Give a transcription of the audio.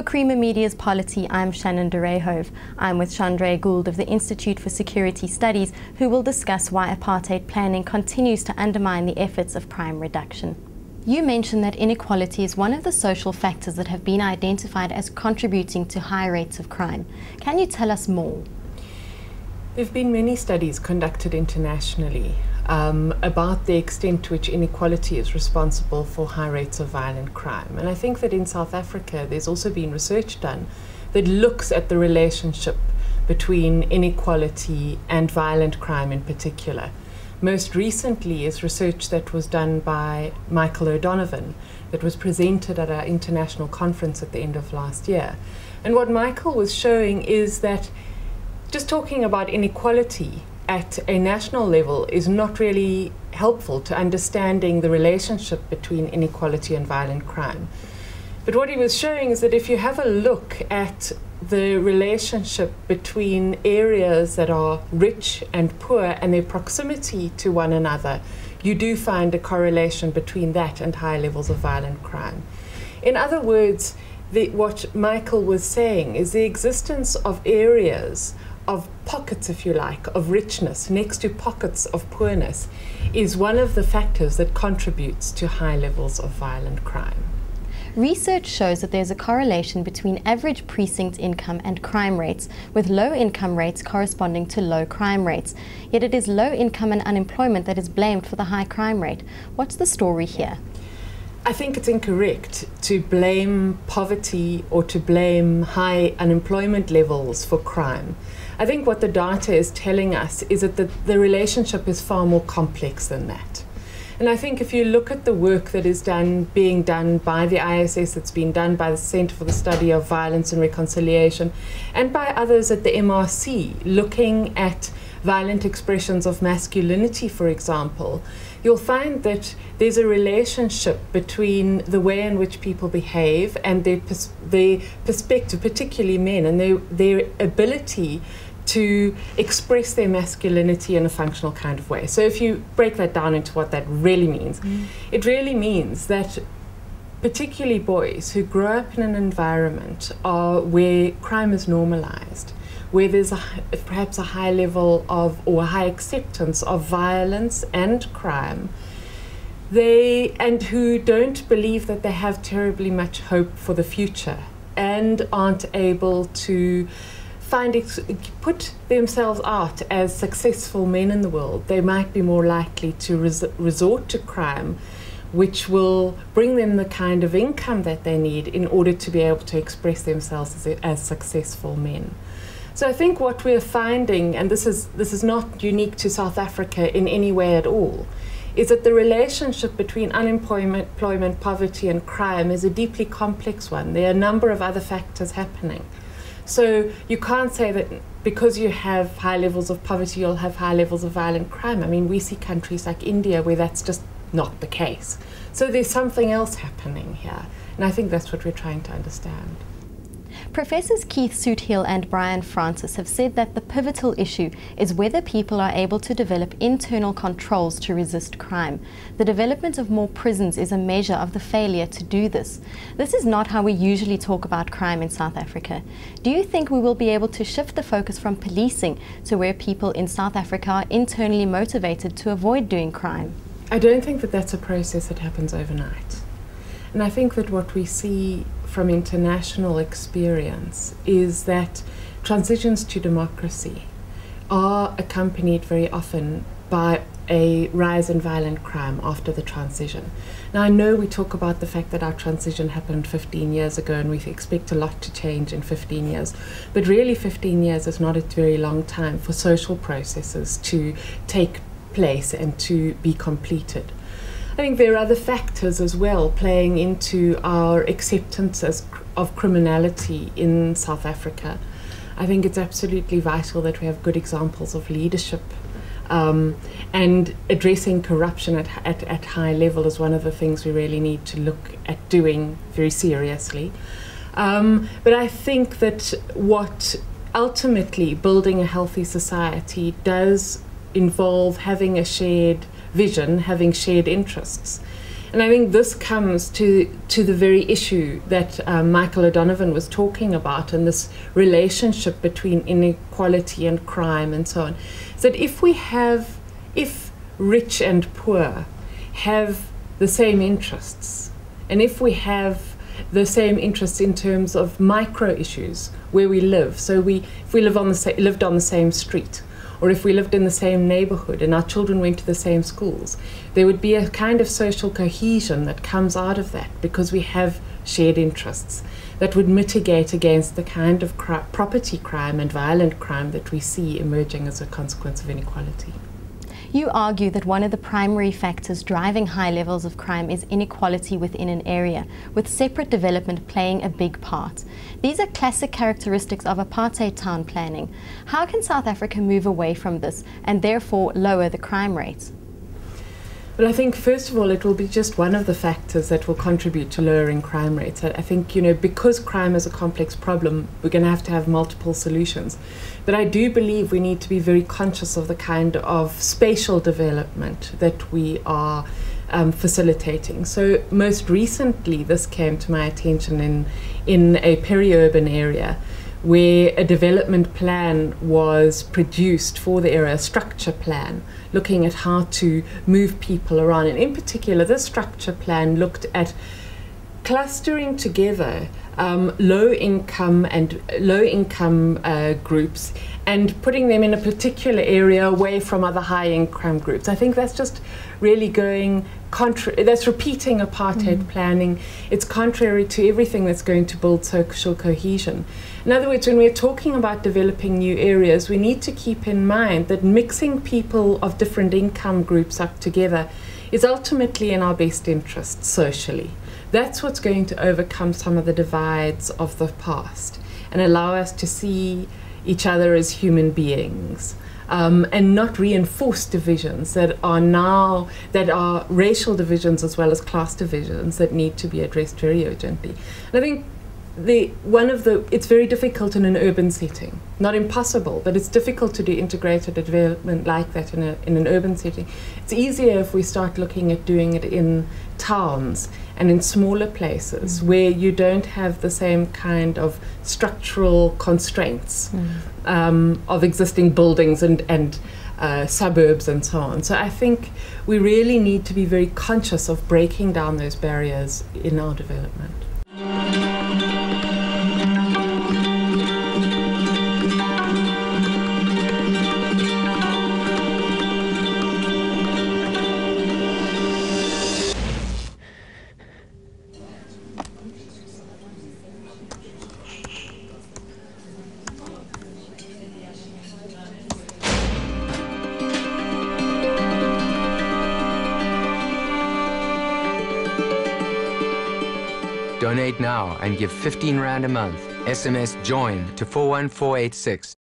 For Creamer Media's Polity, I'm Shannon de Ryhove. I'm with Chandre Gould of the Institute for Security Studies, who will discuss why apartheid planning continues to undermine the efforts of crime reduction. You mentioned that inequality is one of the social factors that have been identified as contributing to high rates of crime. Can you tell us more? There have been many studies conducted internationally um, about the extent to which inequality is responsible for high rates of violent crime. And I think that in South Africa, there's also been research done that looks at the relationship between inequality and violent crime in particular. Most recently is research that was done by Michael O'Donovan that was presented at our international conference at the end of last year. And what Michael was showing is that just talking about inequality at a national level is not really helpful to understanding the relationship between inequality and violent crime. But what he was showing is that if you have a look at the relationship between areas that are rich and poor and their proximity to one another, you do find a correlation between that and high levels of violent crime. In other words, the, what Michael was saying is the existence of areas of pockets, if you like, of richness next to pockets of poorness is one of the factors that contributes to high levels of violent crime. Research shows that there's a correlation between average precinct income and crime rates, with low income rates corresponding to low crime rates. Yet it is low income and unemployment that is blamed for the high crime rate. What's the story here? I think it's incorrect to blame poverty or to blame high unemployment levels for crime. I think what the data is telling us is that the, the relationship is far more complex than that. And I think if you look at the work that is done, being done by the ISS, it's been done by the Center for the Study of Violence and Reconciliation, and by others at the MRC, looking at violent expressions of masculinity, for example, you'll find that there's a relationship between the way in which people behave and their, pers- their perspective, particularly men, and their, their ability to express their masculinity in a functional kind of way. So if you break that down into what that really means, mm. it really means that particularly boys who grow up in an environment are where crime is normalized where there's a, perhaps a high level of or a high acceptance of violence and crime they and who don't believe that they have terribly much hope for the future and aren't able to find ex- put themselves out as successful men in the world they might be more likely to res- resort to crime which will bring them the kind of income that they need in order to be able to express themselves as, as successful men. So I think what we're finding, and this is this is not unique to South Africa in any way at all, is that the relationship between unemployment, employment, poverty, and crime is a deeply complex one. There are a number of other factors happening. So you can't say that because you have high levels of poverty, you'll have high levels of violent crime. I mean, we see countries like India where that's just not the case. So there's something else happening here. And I think that's what we're trying to understand. Professors Keith Soothill and Brian Francis have said that the pivotal issue is whether people are able to develop internal controls to resist crime. The development of more prisons is a measure of the failure to do this. This is not how we usually talk about crime in South Africa. Do you think we will be able to shift the focus from policing to where people in South Africa are internally motivated to avoid doing crime? I don't think that that's a process that happens overnight. And I think that what we see from international experience is that transitions to democracy are accompanied very often by a rise in violent crime after the transition. Now, I know we talk about the fact that our transition happened 15 years ago and we expect a lot to change in 15 years, but really, 15 years is not a very long time for social processes to take place and to be completed. I think there are other factors as well playing into our acceptance as, of criminality in South Africa. I think it's absolutely vital that we have good examples of leadership. Um, and addressing corruption at, at, at high level is one of the things we really need to look at doing very seriously. Um, but I think that what ultimately building a healthy society does involve having a shared vision, having shared interests. And I think this comes to, to the very issue that um, Michael O'Donovan was talking about and this relationship between inequality and crime and so on. Is that if we have, if rich and poor have the same interests, and if we have the same interests in terms of micro issues where we live, so we, if we live on the sa- lived on the same street, or if we lived in the same neighborhood and our children went to the same schools, there would be a kind of social cohesion that comes out of that because we have shared interests that would mitigate against the kind of property crime and violent crime that we see emerging as a consequence of inequality. You argue that one of the primary factors driving high levels of crime is inequality within an area, with separate development playing a big part. These are classic characteristics of apartheid town planning. How can South Africa move away from this and therefore lower the crime rates? Well, I think first of all, it will be just one of the factors that will contribute to lowering crime rates. I think, you know, because crime is a complex problem, we're going to have to have multiple solutions. But I do believe we need to be very conscious of the kind of spatial development that we are um, facilitating. So, most recently, this came to my attention in, in a peri urban area where a development plan was produced for the area, a structure plan, looking at how to move people around. And in particular, this structure plan looked at clustering together um, low income and low income uh, groups and putting them in a particular area away from other high income groups. I think that's just really going contra- that's repeating apartheid mm. planning. It's contrary to everything that's going to build social cohesion. In other words, when we're talking about developing new areas, we need to keep in mind that mixing people of different income groups up together is ultimately in our best interest socially. That's what's going to overcome some of the divides of the past and allow us to see each other as human beings. Um, and not reinforce divisions that are now that are racial divisions as well as class divisions that need to be addressed very urgently. And I think the one of the it's very difficult in an urban setting not impossible but it's difficult to do integrated development like that in, a, in an urban setting it's easier if we start looking at doing it in towns and in smaller places mm. where you don't have the same kind of structural constraints mm. um, of existing buildings and and uh, suburbs and so on. So I think we really need to be very conscious of breaking down those barriers in our development. Donate now and give 15 Rand a month. SMS JOIN to 41486